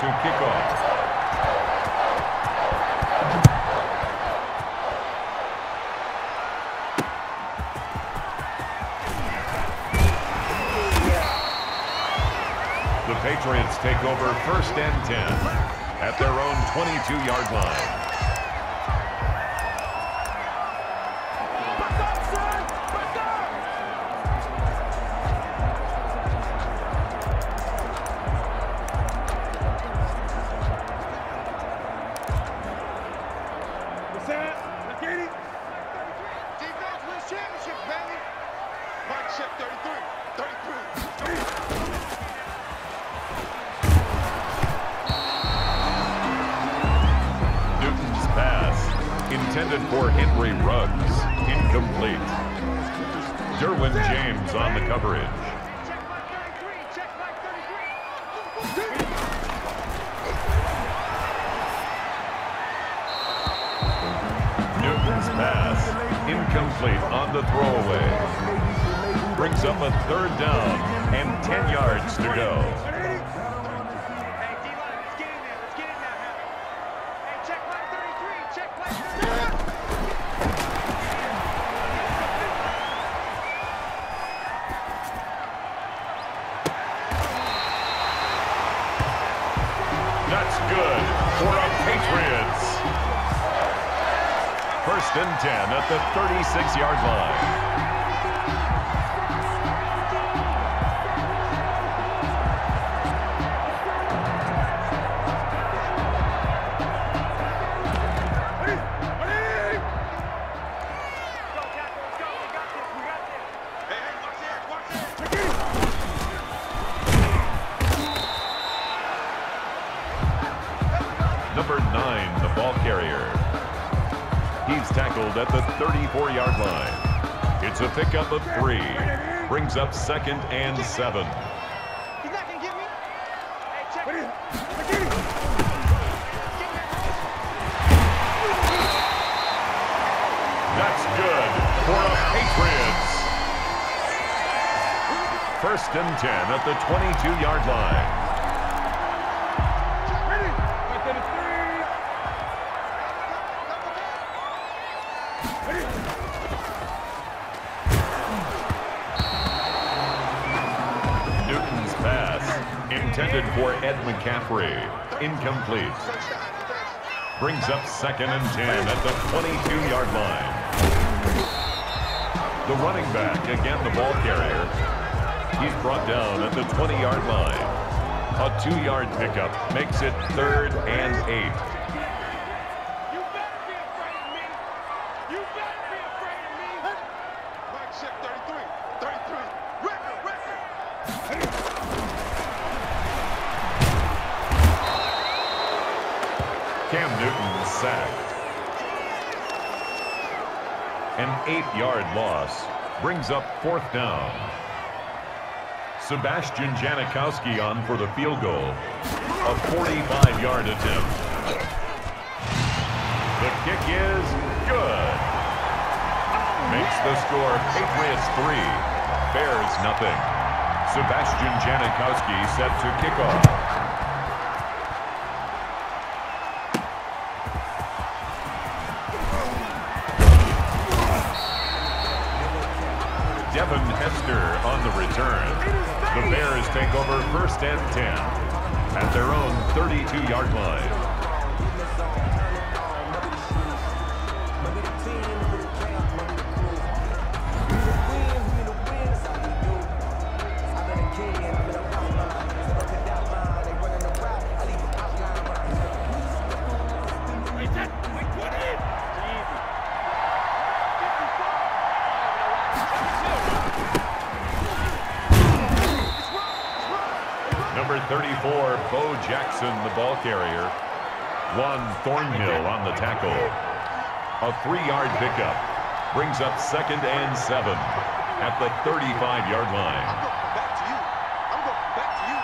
To kick off. The Patriots take over first and 10 at their own 22-yard line. Third down and 10 yards to go. Hey, D-line, let's get ball carrier. He's tackled at the 34-yard line. It's a pickup of three. Brings up second and seven. He's not gonna get me. Hey, check it. That's good for a Patriots. First and 10 at the 22-yard line. Ed McCaffrey, incomplete. Brings up second and 10 at the 22-yard line. The running back, again the ball carrier. He's brought down at the 20-yard line. A two-yard pickup makes it third and eight. Eight-yard loss brings up fourth down. Sebastian Janikowski on for the field goal. A 45-yard attempt. The kick is good. Makes the score Patriots 3, Bears nothing. Sebastian Janikowski set to kick off. And 10 at their own 32-yard line. 34, Bo Jackson, the ball carrier. Juan Thornhill on the tackle. A three-yard pickup brings up second and seven at the 35-yard line. I'm going back to you. I'm going back to you.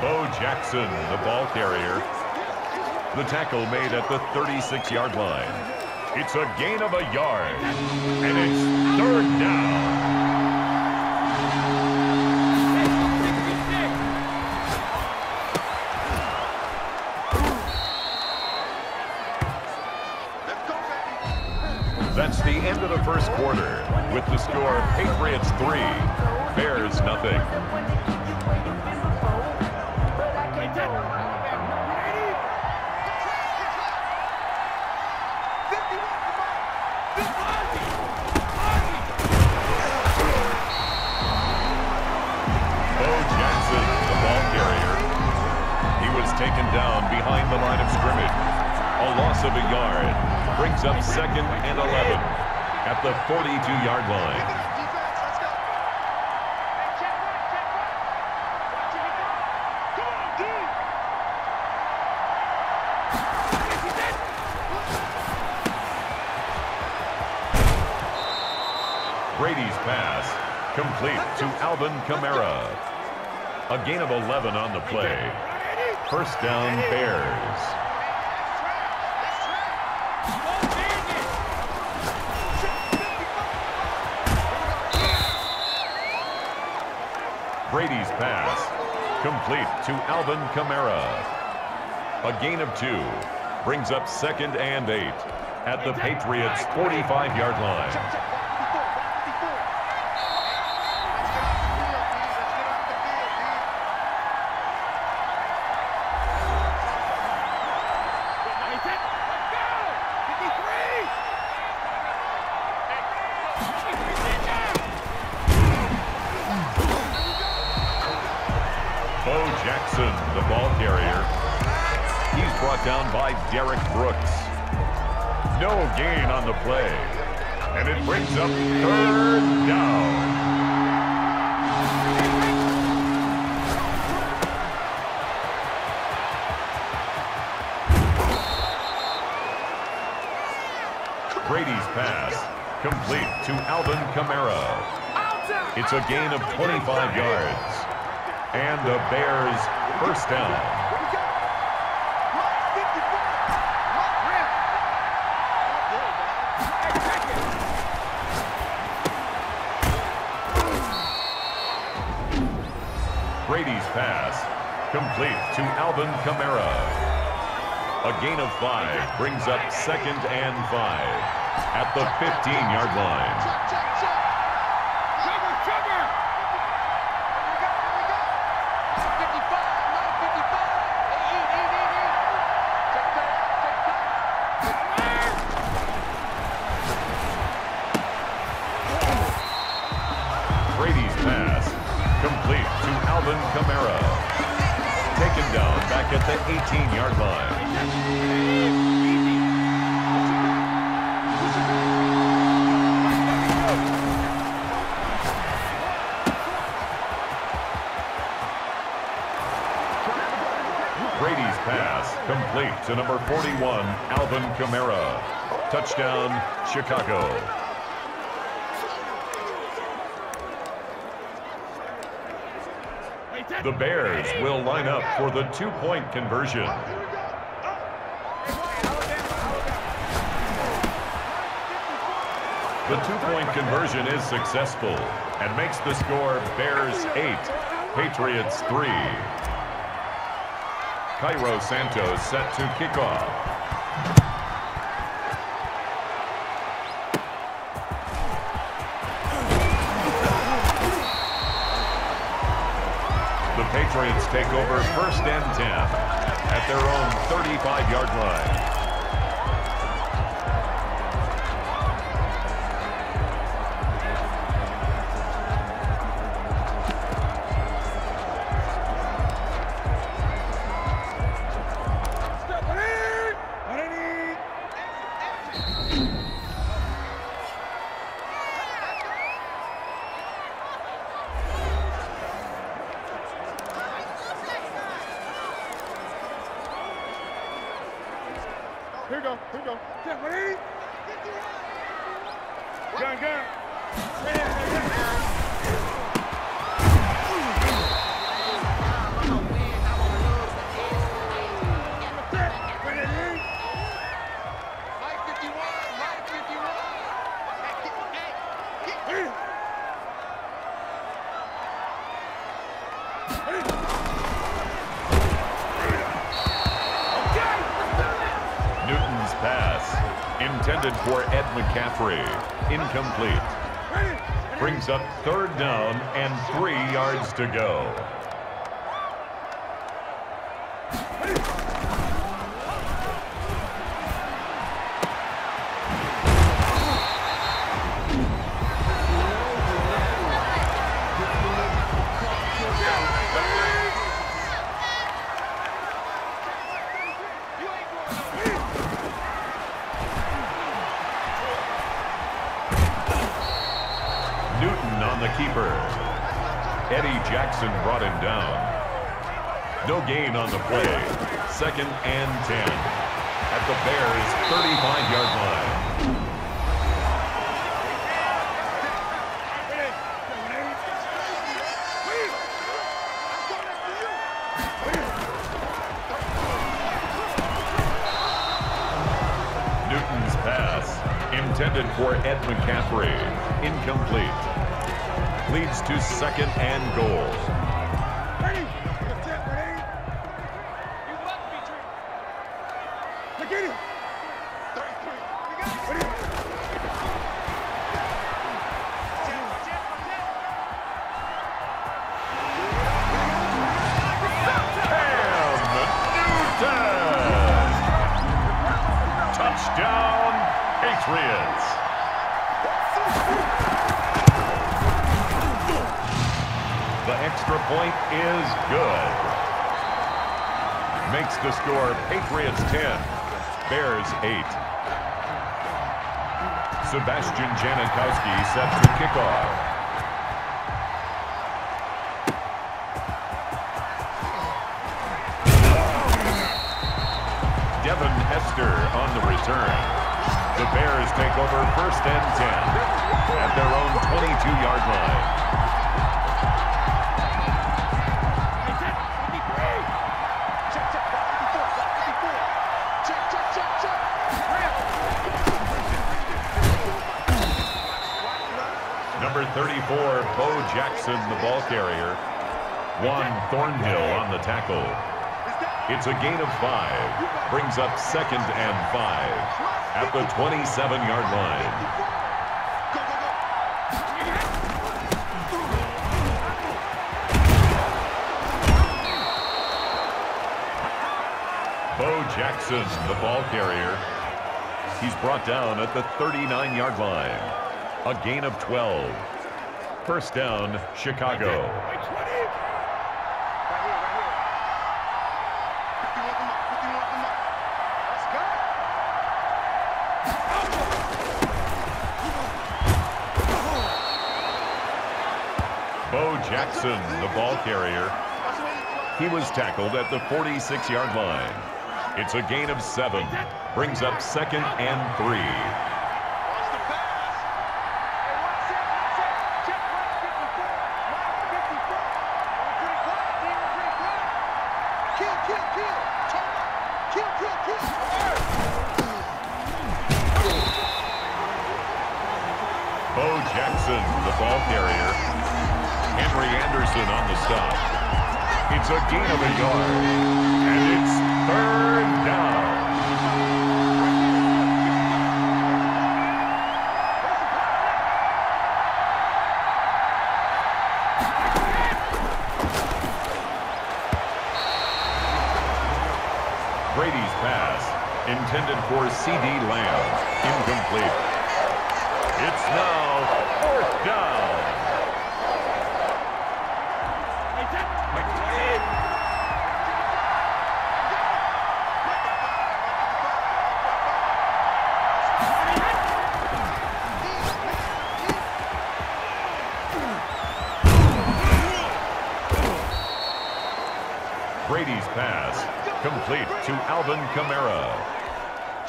Bo Jackson, the ball carrier. The tackle made at the 36-yard line. It's a gain of a yard. And it's third down. That's the end of the first quarter with the score Patriots 3, Bears nothing. Taken down behind the line of scrimmage. A loss of a yard brings up second and 11 at the 42-yard line. Brady's pass complete to Alvin Kamara. A gain of 11 on the play. First down Bears. Brady's pass complete to Alvin Kamara. A gain of two brings up second and eight at the Patriots' 45-yard line. Bo Jackson, the ball carrier. He's brought down by Derrick Brooks. No gain on the play. And it brings up third down. Brady's pass complete to Alvin Kamara. It's a gain of 25 yards. And the Bears first down. Brady's pass complete to Alvin Kamara. A gain of five brings up second and five at the 15-yard line. Brady's pass complete to number 41, Alvin Kamara. Touchdown, Chicago. The Bears will line up for the two-point conversion. The two-point conversion is successful and makes the score Bears 8, Patriots 3. Cairo Santos set to kick off. The Patriots take over first and 10 at their own 35-yard line. For Ed McCaffrey. Incomplete. Brings up third down and three yards to go. The keeper. Eddie Jackson brought him down. No gain on the play. Second and 10. At the Bears' 35-yard line. Newton's pass. Intended for Ed McCaffrey. Incomplete. Leads to second and goal. The score Patriots 10, Bears 8. Sebastian Janikowski set to kick off. Devin Hester on the return. The Bears take over first and 10 at their own 22-yard line. Jackson, the ball carrier. Juan Thornhill on the tackle. It's a gain of five. Brings up second and five at the 27-yard line. Bo Jackson, the ball carrier. He's brought down at the 39-yard line. A gain of 12. First down, Chicago. Right here, right here. 51 come up, 51 come up. Let's go. Bo Jackson, the ball carrier. That's the way you play. He was tackled at the 46-yard line. It's a gain of seven. Brings up second and three.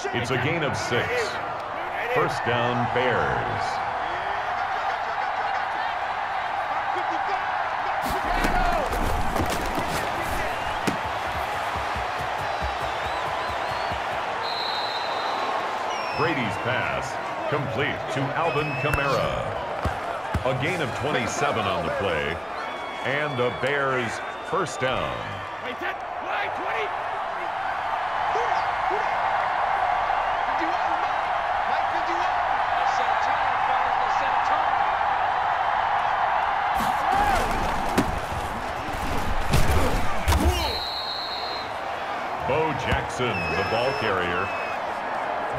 It's a gain of six. First down, Bears. Brady's pass, complete to Alvin Kamara. A gain of 27 on the play, and the Bears first down.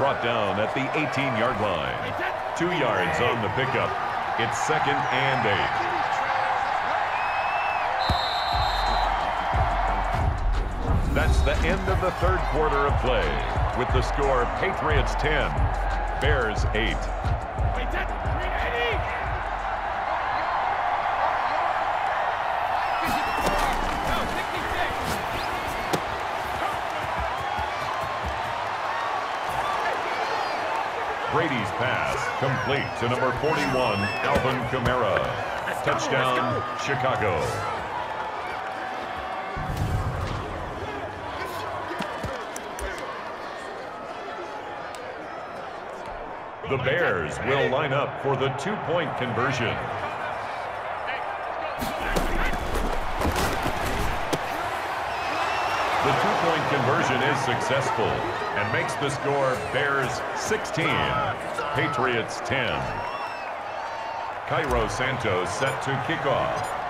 Brought down at the 18-yard line. Two yards on the pickup. It's second and eight. That's the end of the third quarter of play. With the score, Patriots 10, Bears 8. Pass complete to number 41, Alvin Kamara. Touchdown, Chicago. The Bears will line up for the two-point conversion. The two-point conversion is successful and makes the score Bears 16, Patriots 10. Cairo Santos set to kick off.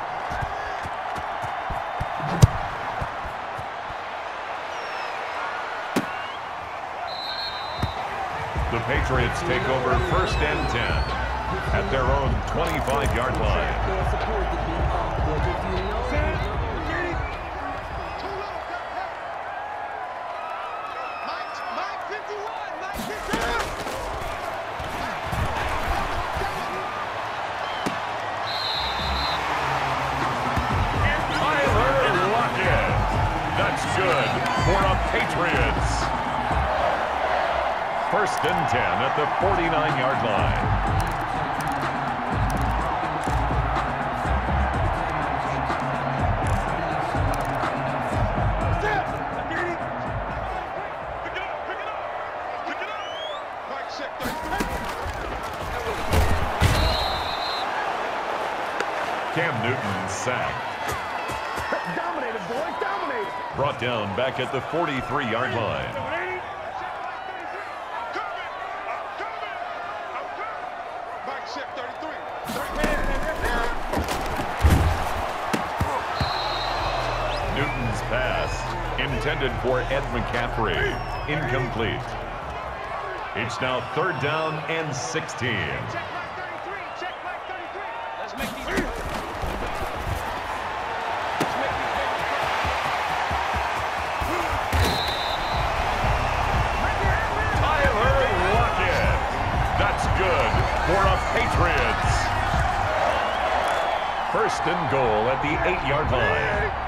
The Patriots take over first and 10 at their own 25-yard line. For the Patriots. First and 10 at the 49-yard line. Pick it up, Brought down back at the 43-yard line. Mike check 33. Newton's pass intended for Ed McCaffrey. Incomplete. It's now third down and 16. First and goal at the eight-yard line.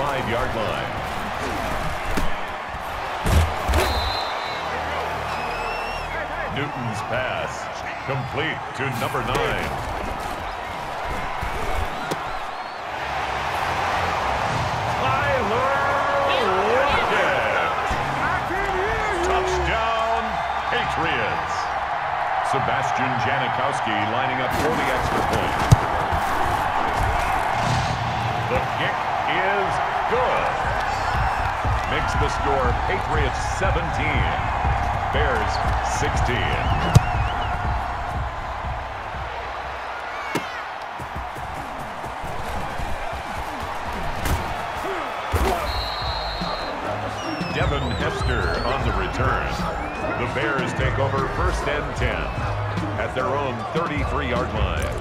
Five-yard line. Newton's pass complete to number nine. Touchdown, Patriots. Sebastian Janikowski lining up for the extra point. The kick is good. Makes the score Patriots 17, Bears 16. Devin Hester on the return. The Bears take over first and 10 at their own 33-yard line.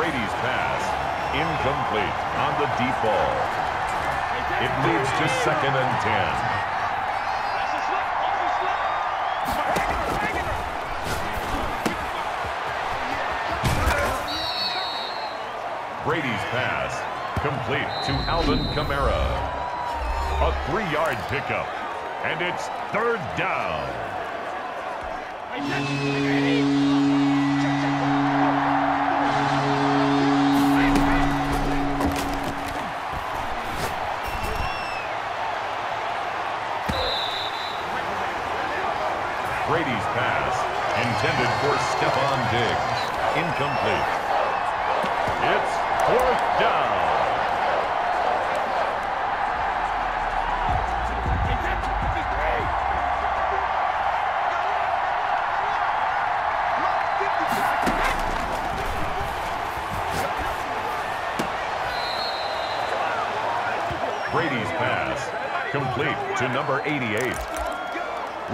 Brady's pass, incomplete on the deep ball. It leads to second and ten. Brady's pass, complete to Alvin Kamara. A three-yard pickup, and it's third down.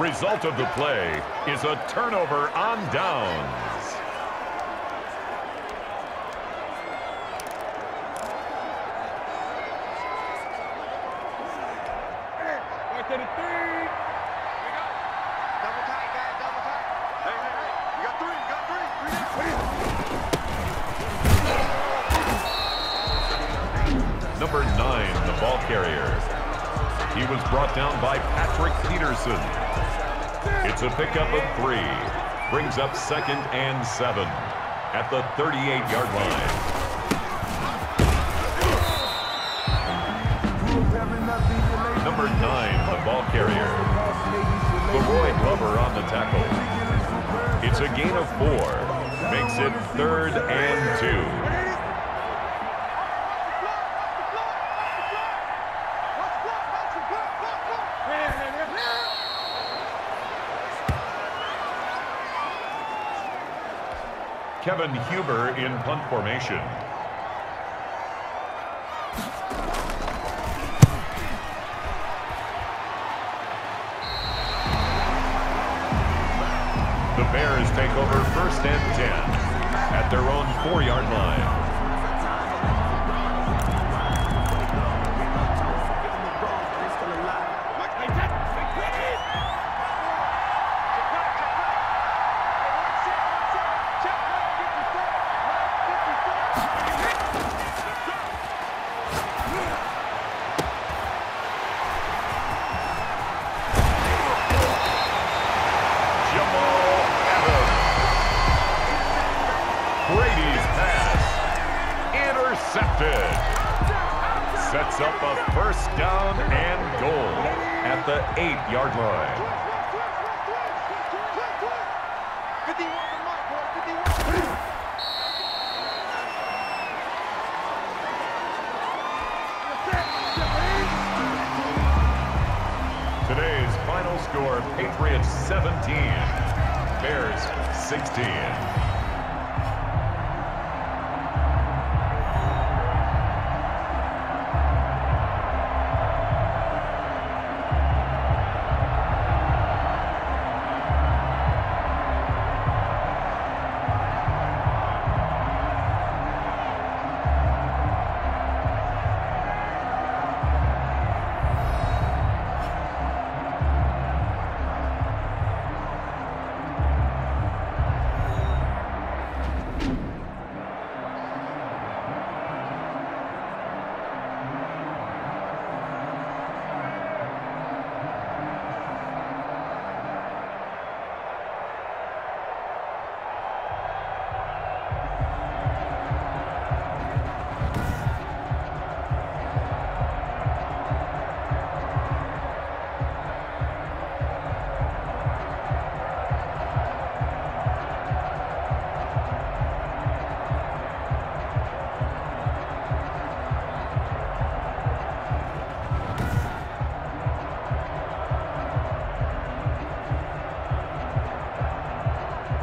The result of the play is a turnover on downs. Number nine, the ball carrier. He was brought down by Patrick Peterson. It's a pickup of three. Brings up second and seven at the 38-yard line. Number nine, the ball carrier. Leroy Glover on the tackle. It's a gain of four. Makes it third and two. Kevin Huber in punt formation. The Bears take over first and 10 at their own four-yard line. yard line. Today's final score, Patriots 17, Bears 16.